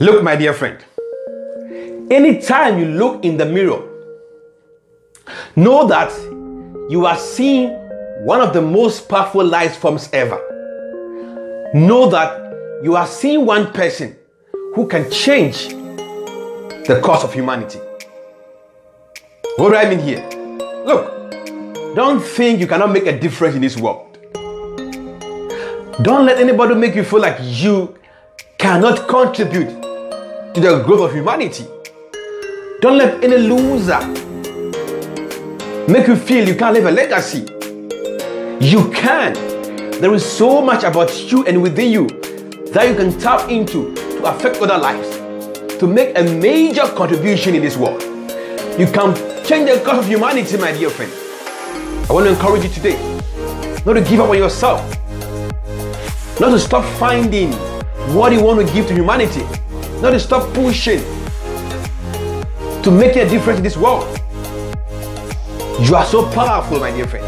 Look, my dear friend, anytime you look in the mirror, know that you are seeing one of the most powerful life forms ever. Know that you are seeing one person who can change the course of humanity. What do I mean here? Look, don't think you cannot make a difference in this world. Don't let anybody make you feel like you cannot contribute to the growth of humanity. Don't let any loser make you feel you can't leave a legacy. You can. There is so much about you and within you that you can tap into to affect other lives, to make a major contribution in this world. You can change the course of humanity, my dear friend. I want to encourage you today not to give up on yourself, not to stop finding what you want to give to humanity, not to stop pushing to make a difference in this world. You are so powerful, my dear friend.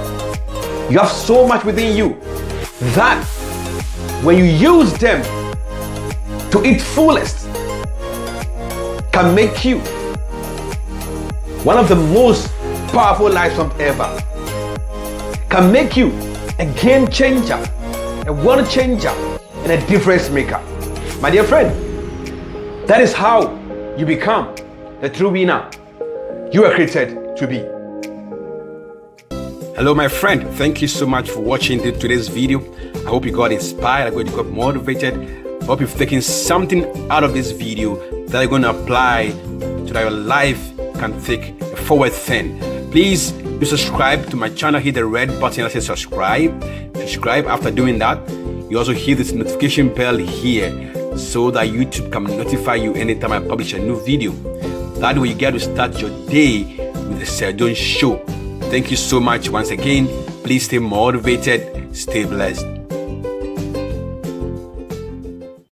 You have so much within you that when you use them to its fullest can make you one of the most powerful lives on ever. Can make you a game changer, a world changer, and a difference maker. My dear friend, that is how you become the true winner you are created to be. Hello, my friend. Thank you so much for watching today's video. I hope you got inspired. I hope you got motivated. I hope you've taken something out of this video that you're going to apply so that your life can take a forward thing. Please do subscribe to my channel. Hit the red button that says subscribe. Subscribe after doing that. You also hit this notification bell here so that YouTube can notify you anytime I publish a new video. That way you get to start your day with the Sir Jones Show. Thank you so much once again. Please stay motivated, stay blessed.